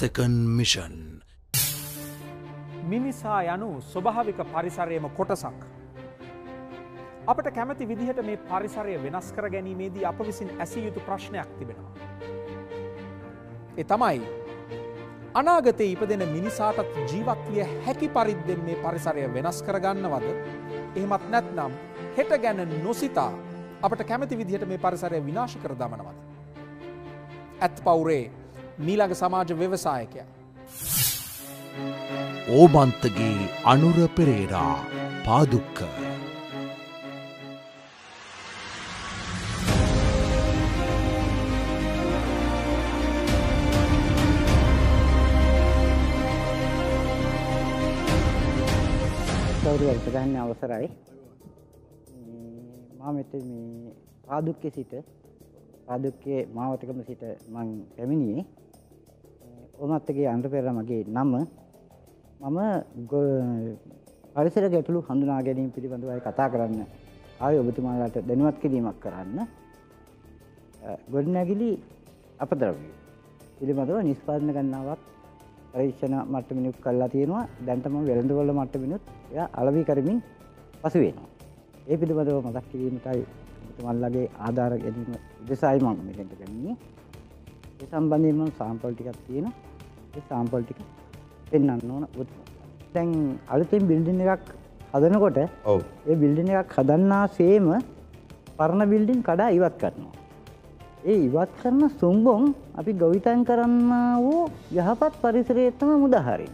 second mission. මිනිසා යනු ස්වභාවික පරිසරයම කොටසක්. අපට කැමති විදිහට මේ පරිසරය වෙනස් කර ගැනීමේදී අප විසින් ඇසිය යුතු ප්‍රශ්නයක් තිබෙනවා. එ තමයි අනාගතය ඉපදෙන මිනිසාටත් ජීවත්විය හැකි පරිද්දෙන් මේ පරිසරය වෙනස් කරගන්නවද එහෙමත් නැත්නම් හෙට ගැන නොසිතා අපට කැමති විදිහට මේ පරිසරය විනාශ කර දමනවද. ඇත් පවුරේ මීළඟ සමාජ ව්‍යවසායකයා. ඕමන්තගේ අනුර පෙරේරා පාදුක්ක. කවුරු ගන්න අවසරයි මා මෙත මේ පාදුක්කෙ සිට පාදුක්කේ මාවතකම සිට මං පැමිණියේ ඕනත්තගේ අන්ට පෙර මගේ නම. මම පරිසර ගැටලු හඳුනා ගැනීම පිළිබඳවයි කතා කරන්න ආය ඔබතුමාලාට දැනුවත් කිරීමක් කරන්න. ගොඩනැගිලි අපද්‍රව්‍ය පිළිබඳව නිස්පාදන ගන්නාවක් පරීක්ෂණ මට්ටමිනුත් කල්ලා තියෙනවා. දැන්ටම වෙළඳගොල්ල මට්ටමිනුත් එය අලවී කරමින් පසු වෙනවා. ඒ පිළිබඳව මතක් කිරීමටයි මල්ලගේ ආධාර ගැනීම දෙසයි මං මෙතෙන්ට ගැන්නේ ඒ සම්බන්ධයෙන්ම සාම්පල් ටිකක් තියෙන ඒ සාම්පල් ටික පෙන්න්න ඕන උත් දැන් අලුතෙන් බිල්ඩින් එකක් හදනකොට ඒ බිල්ඩින එකක් හදන්නා සේම පරණ බිල්ඩින් කඩා ඉවත් කරනවා. ඒ ඉවත් කරන සුම්බොන් අපි ගොවිතන් කරන්න වූ යහපත් පරිසරයත්තම මුදහරි.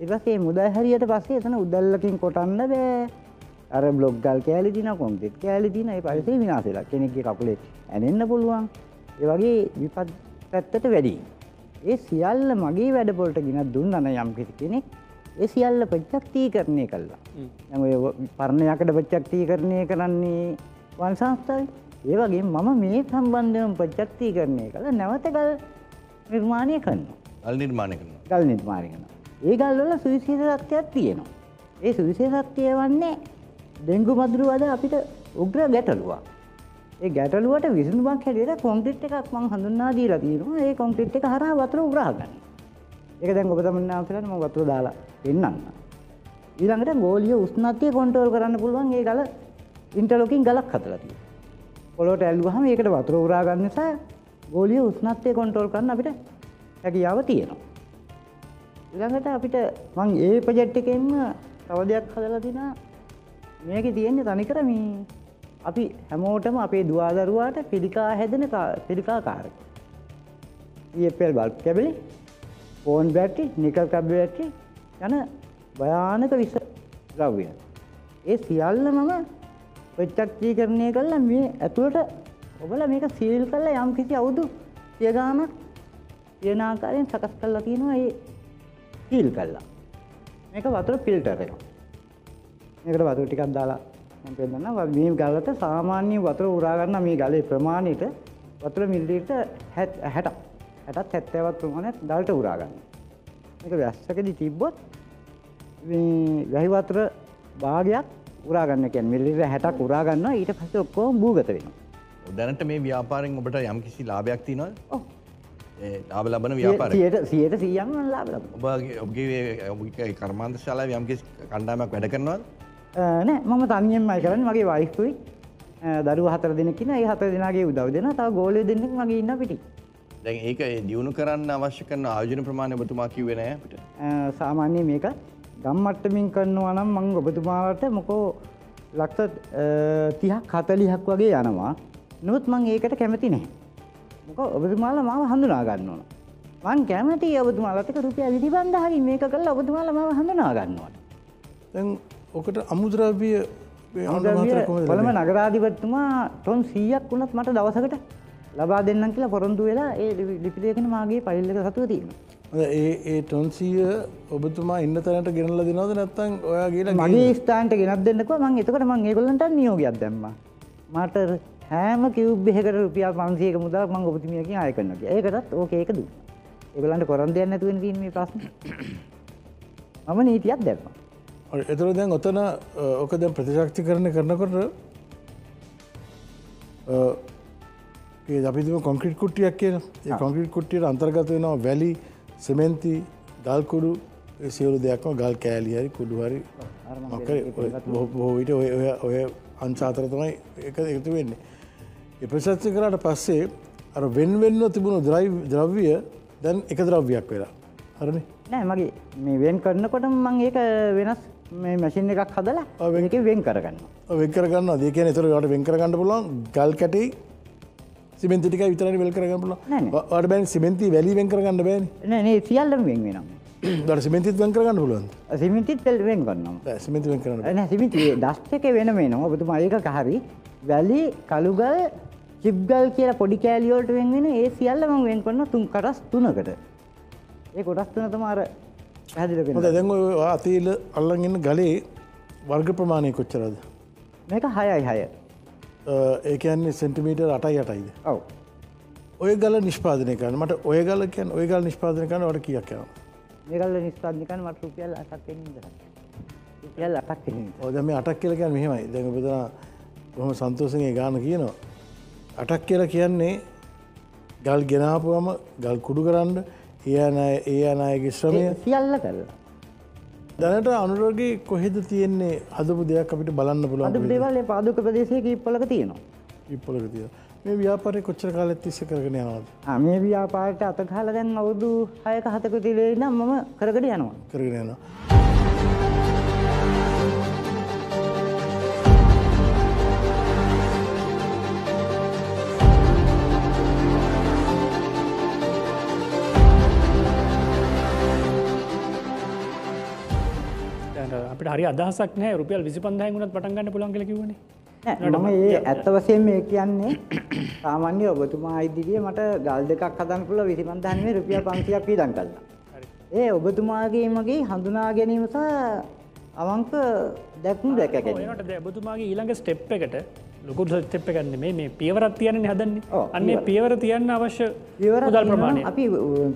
එවසේ මුදහැරියට පස්සේ එතන උදල්ලකින් කොටන්න බෑ අර බ්ලොග්ගල් කෑලි දින කොම්පෙත් කෑලි දින පරිසේ විනාසලා කෙනෙක්ගේ කකුලේ ඇනෙන්න පුළුවන් ඒවගේ විපත් පැත්තට වැඩි. ඒ සියල්ල මගේ වැඩපොලට ගෙනත් දුන්න අන යම් කිසි කෙනෙක් ඒ සියල්ල පච්චක්තී කරණය කල්ලා. පරණයකට පච්චක්තී කරණය කරන්නේ වන්සංස්ථාව ඒවගේ මම මේ සම්බන්ධයම පච්චක්තී කරණය කළ නැවතකල් නිර්මාණය කරන්න. අල් නිර්මාණය කරන ගල් නිර්මාණය කරන. ඒ ගල්වල සුවිශේෂත්වයක් තියෙනවා. ඒ සුවිශේෂත්වය වන්නේ දෙංගු මදුරුවද අපිට උග්‍ර ගැටලුවක්. ඒ ගැටලුවට විසඳුමක් හැටියට කොන්ක්‍රීට් එකක් මං හඳුන්වා දීලා තියෙනවා. ඒ කොන්ක්‍රීට් එක හරහා වතුර උරා ගන්න. ඒක දැන් ඔබ තමන් ආසලට මම වතුර දාලා පෙන්නන්න. ඊළඟට ගෝලීය උෂ්ණත්වය කන්ට්‍රෝල් කරන්න පුළුවන් ඒ ගල ඉන්ටර්ලොකින් ගලක් හදලා තියෙනවා. පොළොවට ඇල්ලුවාම ඒකට වතුර උරා ගන්න නිසා ගෝලීය උෂ්ණත්වය කන්ට්‍රෝල් කරන්න අපිට හැකියාව තියෙනවා. ඊළඟට අපිට මං ඒ ප්‍රොජෙක්ට් එකෙන්ම තව දෙයක් හදලා තිනා මේක තියෙන්නේ තනිකර මේ අපි හැමෝටම අපේ දුවාදරුවාට පිළිකා හැදෙන පිළිකා කාරක. ඒපල් බල්ප් කැබලි ෆෝන් බැට්ටි නිකල් කැබ්බැට්ටි යන භයානක විස ද්‍රව්‍ය. ඒ සියල්ල මම පච්චක්්චී කරණය කල්ලා මේ ඇතුළට ඔබල මේක සීල් කල්ල යම් කිසි අවුදු තියගානක් තියනාකාරයෙන් සකස් කල්ලා තියෙනවා ඒ සීල් කල්ලා මේක වතුර පිල්ටර එක මේකට වතුර ටිකක් දාලා පෙන්න්න මේ ගලට සාමාන්‍ය වතුර උරාගන්න මේ ගලේ ප්‍රමාණයට වතුර මිල්ලිට හැත් හැට හැටත් හැත්තෑවත් ප්‍රමාණයක් දල්ට උරාගන්න එක වැස්සකදි තිබ්බොත් වැහිවතුර භාගයක් උරාගන්න කියන් මිල්ලිට හැටක් උරාගන්න ඊට පස ඔක්කෝ භූගත වෙන දැනට මේ ව්‍යාපාරෙන් ඔබට යම් කිසි ලාභයක් තිනවද ලාබ ලබන ව්‍යාපාර සියට සියට සියම් ලාබල ඔබගේ ඔබගේ කර්මාන්ත ශාලා යම් කිසි කණ්ඩාමක් වැඩ කරනවද නෑ මම තනියෙන්මයි කරන්න මගේ වයිස්තුයි දරු හතර දෙනකින ඒ හතර දෙනගේ උදව දෙන තව ගෝලය දෙන්නෙක් මගේ ඉන්න පිටි දැන් ඒක දියුණු කරන්න අවශ්‍ය කරන ආයෝජන ප්‍රමාණය ඔබතුමා කිව්වේ නෑ අපිට. සාමාන්‍ය මේක ගම්මට්ටමින් කරනවා නම් මං ඔබතුමාලට මොකෝ ලක්ෂ තිහක් හතලිහක් වගේ යනවා නොත් මං ඒකට කැමති නෑ. මොක ඔබතුමාල මාව හඳුනා ගන්න ඕන. මං කැමති ඔබතුමාලතක රුපිය විදි බන්ධහකි මේක කල්ල ඔබතුමාල මාව හඳුනා ගන්නවා. ඔකට අමුද්‍රව්‍ය කොළම නගරාධිපත්තුමා ටොන් සීයක් වුණත් මට දවසකට ලබා දෙන්නම් කියලා පොරොන්දු වෙලා ඒ ලිපිදයකෙන මගේ පයිල්ලක සතුව තියෙන. ඒ ඒ ටොන්සිය ඔබතුමා ඉන්න තැනට ගෙනල දෙනවද නැත්තන් ඔයා කියලා මගේ ස්ථාන්ට ගෙනත් දෙන්නක මං එතකට මං ඒගොලන්ට නියෝගයක් දැම්ම. මට හැම කිව්බෙහකට රුපියා පන්සියක මුදා මං ඔබතුමියකින් ආය කරන්නක ඒකටත් ඕකේක දු. ඒගලන්ට කොරන් දෙයන්න ඇතුවෙන දීම ප්‍රශ්න මම නීතියක් දැම්ම. එතුර දැන් ඔතන ඕක දැන් ප්‍රතිශක්ති කරන කරනකොට අපිම කොන්ක්‍රට කුට්ටියක් කියන කොන්ක්‍රට කුට්ටියට අන්තර්ගත වෙනවා වැලි සෙමෙන්ති ගල්කුඩු සියලු දෙයක්ම ගල් කෑලි හරි කුඩු හරි. බොහෝවිට ඔය ඔය අංචාතර තමයි එක එකතු වෙන්නේ. එපසත්සි කරට පස්සේ අර වෙන්වෙන්න තිබුණු ද්‍රයි ද්‍රව්විය දැන් එක ද්‍රව්‍යයක් වෙලා. හරණ නෑ මගේ මේ වෙන් කරනකොට මං ඒක වෙනස් මේ මැසින් එකක් හදලා ඔව්, වෙන්- කරගන්න. වෙකරගන්න දෙක නතර ට වෙන්කරගන්න පුලන් ගල් කැටයි සිමෙන්තික විතර වෙල් කරගන්න පුල. වට බැන් සිමෙන්ති වැලි වෙන් කරගන්න බෑන නෑ සියල්ලම වෙන් වෙනවා. දට සිමෙන්තිත් වෙන් කරගන්න පුලුවන් සිමිතිත් තෙල් වෙන් කරනවා. සිමෙන්ති වෙන් කරන්න සිමිති දස්ට එක වෙන මේ නවා ඔබතුමා ඒක හරි වැලි කළුගල් චිප්ගල් කියලා පොඩි කෑලියෝට වෙන් වෙන ඒ සියල්ලම වෙන් කරන තුන් කටස් තුනකට ඒ කොටස් තුන තමයි අර වෙන්නේ. දැන් අතීල අල්ලගන්න ගලේ වර්ග ප්‍රමාණය කොච්චරද මේක හයයි හය. ඒකන්නේ සෙන්ටිමීට අටයි අටයිද ඔව්. ඔය ගල නිෂ්පාදනය කරන මට ඔය ගල කියන් ඔය ගල් නිෂ්පාදන කරන වට කියක් යන මේකල්ල නිස්පාදනිකන් මට රුපියල් අටක්. රුපියල් අටක්. ඕද මේ අටක් කියලකයන් මෙහෙමයි දැඟ බෙදන බොහම සන්තෝසගේ ගාන කියනවා අටක් කියල කියන්නේ ගල් ගෙනාපුවම ගල් කුඩු කරන්න ඒ අනය ඒ අනායගේ ශ්‍රමය සියල්ල කරලා. දැනට අනුරගේ කොහෙද තියෙන්නේ හදපු දෙයක් අපිට බලන්න අද පුළුවන් දේවල්ේ පාදුක ප්‍රදේශයක ඉප්පලක තියෙනවා. ඉප්පලක තිය මේ ව්‍යාපාරය කොච්චර කාලෙත් තිස්ස කරගෙන යනවාද මේ ව්‍යාපාරයට අතකාල දැන් අවුදු හයක හතක තිලේ නම් මම කරකට යනවා. කරගෙන යනවා අපිට හරි අදහසක් නෑ රුපියල් විසි පන්දායගුණත් පටන්ගන්න පුළන් කලකිවන නෑ, මම ඒ ඇත්ත වශයෙන් මේ කියන්නේ සාමාන්‍ය ඔබතුමා ඉදිරියේ මට ගල් දෙකක් හදන්න පුළුව විසිමන්ධානීමේ රුපියල් පන්සියක් වීදන් කල්ලා. ඒ ඔබතුමාගේ මගේ හඳුනා ගැනීම සහ අවංක දැක්මු දැක ගැනීම. ඔයනට ඔබතුමාගේ ඊළඟ ස්ටෙප් එකට ලොකුට ස්ටෙප් එකන්න මේ මේ පියවරත් තියන හදන්නේ අන්නේ පියවර. තියන්න අවශ්‍ය තියෙනවා. ප්‍රමාණය අපි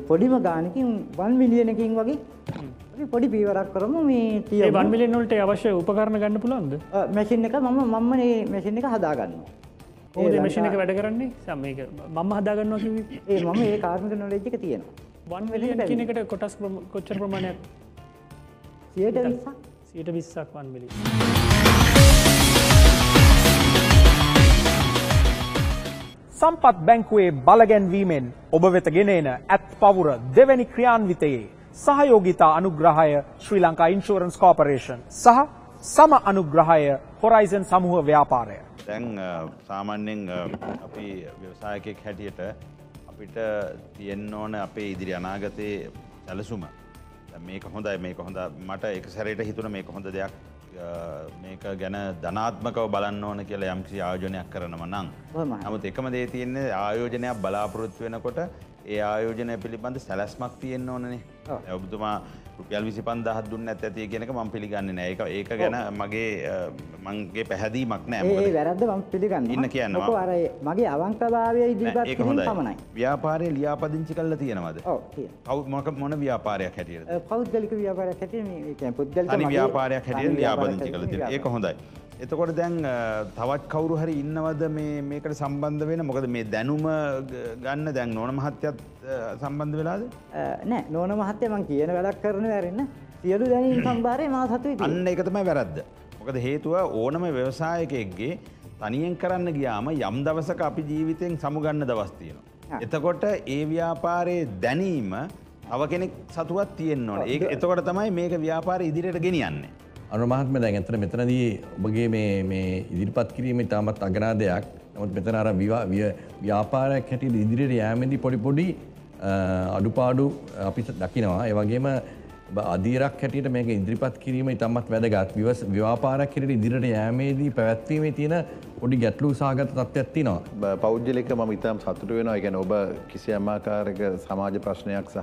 පොඩිම ගානකින් වන් මිලියනකින් වගේ පොඩි පියවරක් කරමු මේ ඒ තිය වන්මිලෙන්වලට අවශ්‍ය උපකරණ ගන්න පුළන්ද මැසින් එක මම මම මේ මැසින් එක හදාගන්න. ඕද මශන එක වැඩ කරන්නේ? සම්මක මම හදාගන්නවා කිවී ඒ මම ඒ කාර්මික නොලෙජ් එක තියෙනවා. වන් මිලියන් කියනකට කොටස් කොච්චර ප්‍රමාණයක්? විස්සක්? සියට විස්සක් වන් මිලි සම්පත් බැංකුවේ බලගැන්වීමෙන් ඔබ වෙත ගෙනන ඇත් පවුර දෙවැනි ක්‍රියාන්විතයේ සහයෝගිතා අනුග්‍රහය ශ්‍රී ලංකා ඉන්ශෝරන්ස් කෝපරේෂන් සහ සම අනුග්‍රහය හොරයිසන් සමූහ ව්‍යාපාරය. දැන් අ, අපි ව්‍යවසායකෙක් හැටියට අපිට තියෙන්න ඕන අපේ ඉදිරි අනාගතයේ සැලසුම දැන් මේක හොඳයි මේක හොඳ මට එක සැරයට හිතුන මේක හොඳ දෙයක් මේක ගැන ධනාත්මකව බලන්න ඕන කියලා යම්කිසි ආයෝජනයක් කරනව නම්. නමුත් එකම දේ තියෙන්නේ ආයෝජනයක් බලාපොරොත්තු වෙනකොට ඒ ආයෝජනය පිළිබඳ සැලස්මක් තියෙන්න ඕනනේ ඔබතුමා රුපියල් විසි පන්දහත් දුන්න ඇත ඇතිය කියනක මම පිළිගන්නේ නෑ. ඒක ඒක ගැන මගේ මංගේ පැහැදීමක් නෑ. වැරද්ද මම පිළිගන්නවා. ඉන්න කියන්නවා. මොකෝ අර මගේ අවංකභාවය ඉදිරිපත් හොඳයි. පමණයි. ව්‍යාපාරය ලියාපදිංචි කල්ල තියෙනවද. කව් මොක මොන ව්‍යාපාරයක් හැටියට පෞද්ගලික ව්‍යාපාරයක් මේ කියන්නේ තනි මගේ ව්‍යාපාරයක් ව්‍යාපාරයක් ලියාපදිංචි තියෙන ඒක හොඳයි. එතකොට දැන් තවත් කවුරු හරි ඉන්නවද මේ මේකට සම්බන්ධ වෙන? මොකද මේ දැනුම ගන්න දැන් නොන මහත්යත් සම්බන්ධ වෙලාද? නෑ නෝන මහත්තයා මං කියන වැඩක් කරන ඇරෙන්න සියලු දැනීම් සම්භාරය මා සතුයි. අන්න එක තමයි වැරද්ද. මොකද හේතුව ඕනම ව්‍යවසායකයෙක්ගේ තනියෙන් කරන්න ගියාම යම් දවසක අපි ජීවිතයෙන් සමුගන්න දවස් තියෙනවා. ආ. එතකොට ඒ ව්‍යාපාරයේ දැනීම තව කෙනෙක් සතුවත් තියෙන්න ඕන ඒ එතකොට තමයි මේක ව්‍යාපාර ඉදිරියට ගෙනියන්නේ. අනුමහත්ම දැන් ඇතර මෙතනදී ඔබගේ මේ මේ ඉදිරිපත් කිරීම ඉතාමත් අගනා දෙයක් නමුත් මෙතන අර ව්‍යාපාරයක් හැටියට ඉදිරියට යෑමේදී පොඩි පොඩි අඩුපාඩු අපි දකිනවා. ඒවගේම අදීරක් හැටියට මේක ඉදිරිපත් කිරීම ඉතමත් වැදගත්. විවස් ව්‍යාපාරයක් හැටියට ඉදිරියට යෑමේදී පැවැත්වීමේ තියෙන පොඩි ගැටලු සාගත තත්ත්වයක් තියෙනවා. බ- පෞද්ගලික මම ඉතාම් සතුට වෙනවා. ගැන ඔබ කිසි අම්මාකාරක සමාජ ප්‍රශ්නයක් සහ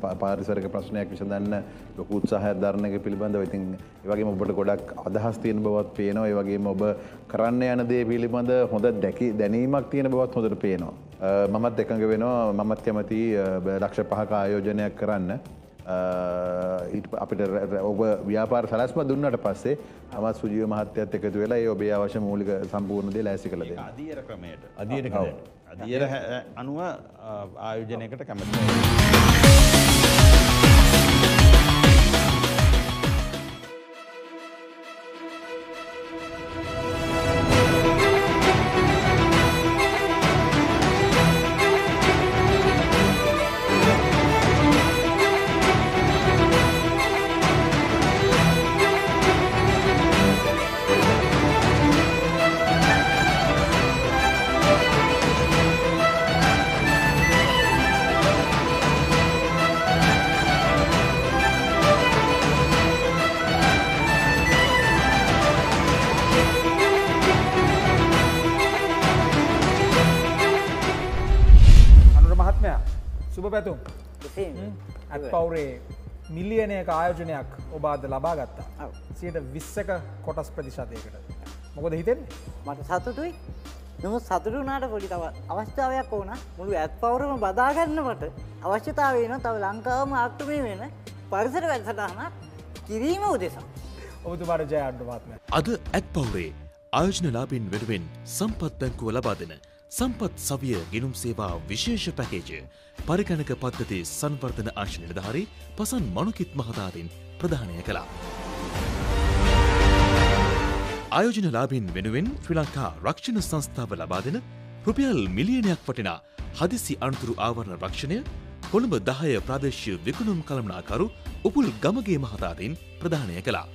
පා- පාරිසරික ප්‍රශ්නයක් විසඳන්න ලොකු උත්සාහයක් දරණක පිළිබඳව ඉතින් ඒවගේ ඔබට ගොඩක් අදහස් තියෙන බවත් පේනවා. ඒවගේම ඔබ කරන්න යන දේ පිළිබඳ හොඳ දැකි දැනීමක් තියෙන බවත් හොඳට පේනවා. මමත් එකඟ වෙනවා මමත් කැමති ලක්ෂ පහක ආයෝජනයක් කරන්න. අපිට ඔබ ව්‍යාපාර සලස්ම දුන්නට පස්සේ අමත් සුජීව මහත්‍යත් එකතු වෙලා ඒ ඔබේ අවශ්‍ය මූලික සම්පූර්ණ දේ ලෑසි කළ දෙන්න. අදියර ක්‍රමයට. අදියර හැ- අනුව ආයෝජනයකට කැමති. ඇත් පවුරේ මිල්ලියනයක ආයෝජනයක් ඔබාද ලබා ගත්තා. සියට විස්සක කොටස් ප්‍රතිශතයකට. මොකද හිතෙන්නේ? මට සතුටුයි. නමුත් සතුරුනාට පොඩි තව අවස්ථාවයක් ඕන. මුළු ඇත් පවරම බදාගන්නට අවශ්‍යතාව න තව ලංකාවම ආක්ටමය වෙන පරිසර වැඩසටහන කිරීම උදෙසා. ඔබතුමාට ජය අඩුමාත්ම අද ඇත් පවුරේ ආයෝජනලාබින් වෙනුවෙන් සම්පත් බැංකුව ලබා දෙන සම්පත් සවිය ගිනුම් සේවා විශේෂ පැකේජ පරිගණක පද්ධති සංවර්ධන අංශ නිලධාරී පසන් මනුකිත් මහතාරින් ප්‍රධානය කළා. ආයෝජනලාබින් වෙනුවෙන් ශ්‍රී ලංකා රක්ෂණ සංස්ථාව ලබා දෙන රුපියල් මිලියනයක් වටිනා හදිසි අනතුරු ආවරණ රක්ෂණය කොළඹ දහය ප්‍රදේශය විකුණුම් කළමනාකරු උපුල් ගමගේ මහතාතින් ප්‍රධානය කළා.